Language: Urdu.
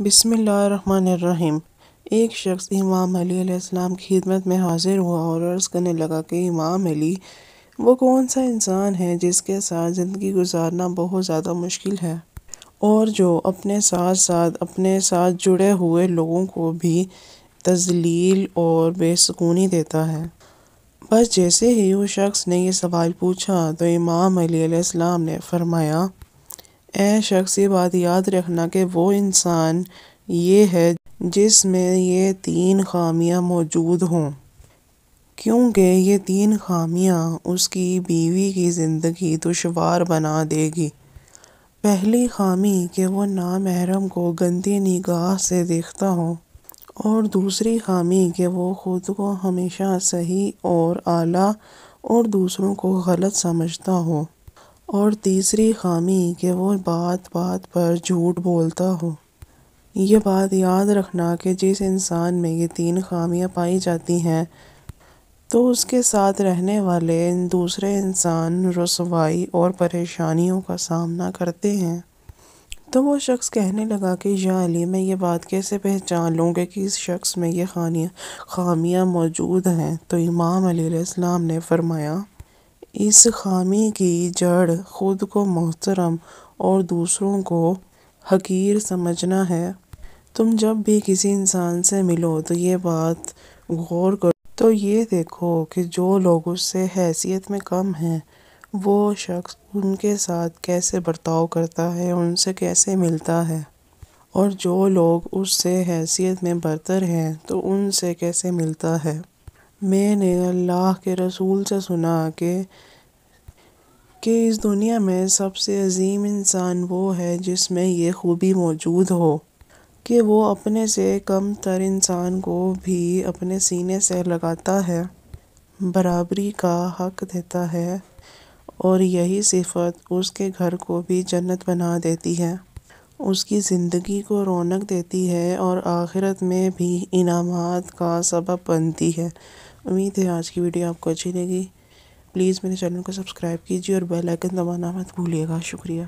بسم اللہ الرحمن الرحیم۔ ایک شخص امام علی علیہ السلام کی خدمت میں حاضر ہوا اور عرض کرنے لگا کہ امام علی، وہ کون سا انسان ہے جس کے ساتھ زندگی گزارنا بہت زیادہ مشکل ہے؟ اور جو اپنے ساتھ ساتھ، اپنے ساتھ جڑے ہوئے لوگوں کو بھی تذلیل اور بے سکونی دیتا ہے۔ بس جیسے ہی اس شخص نے یہ سوال پوچھا تو امام علی علیہ السلام نے فرمایا اے شخص، یہ بات یاد رکھنا کہ وہ انسان یہ ہے جس میں یہ تین خامیاں موجود ہوں۔ کیونکہ یہ تین خامیاں اس کی بیوی کی زندگی دشوار بنا دے گی۔ پہلی خامی کہ وہ نامحرم کو گندی نگاہ سے دیکھتا ہو اور دوسری خامی کہ وہ خود کو ہمیشہ صحیح اور اعلیٰ اور دوسروں کو غلط سمجھتا ہو۔ اور تیسری خامی کہ وہ بات بات پر جھوٹ بولتا ہو۔ یہ بات یاد رکھنا کہ جس انسان میں یہ تین خامیاں پائی جاتی ہیں، تو اس کے ساتھ رہنے والے دوسرے انسان رسوائی اور پریشانیوں کا سامنا کرتے ہیں۔ تو وہ شخص کہنے لگا کہ یا علی، میں یہ بات کیسے پہچان لوں کہ کس شخص میں یہ خامیاں موجود ہیں؟ تو امام علیہ السلام نے فرمایا اس خامی کی جڑ خود کو محترم اور دوسروں کو حقیر سمجھنا ہے۔ تم جب بھی کسی انسان سے ملو تو یہ بات غور کرو۔ تو یہ دیکھو کہ جو لوگ اس سے حیثیت میں کم ہیں، وہ شخص ان کے ساتھ کیسے برتاؤ کرتا ہے، ان سے کیسے ملتا ہے؟ اور جو لوگ اس سے حیثیت میں برتر ہیں تو ان سے کیسے ملتا ہے؟ میں نے اللہ کے رسول سے سنا کہ کہ اس دنیا میں سب سے عظیم انسان وہ ہے جس میں یہ خوبی موجود ہو، کہ وہ اپنے سے کم تر انسان کو بھی اپنے سینے سے لگاتا ہے، برابری کا حق دیتا ہے اور یہی صفت اس کے گھر کو بھی جنت بنا دیتی ہے۔ اس کی زندگی کو رونق دیتی ہے اور آخرت میں بھی انعامات کا سبب بنتی ہے۔ امید ہے آج کی ویڈیو آپ کو اچھی لگی۔ پلیز میرے چینل کو سبسکرائب کیجیے اور بیل آئکن دبانا مت بھولیے گا۔ شکریہ۔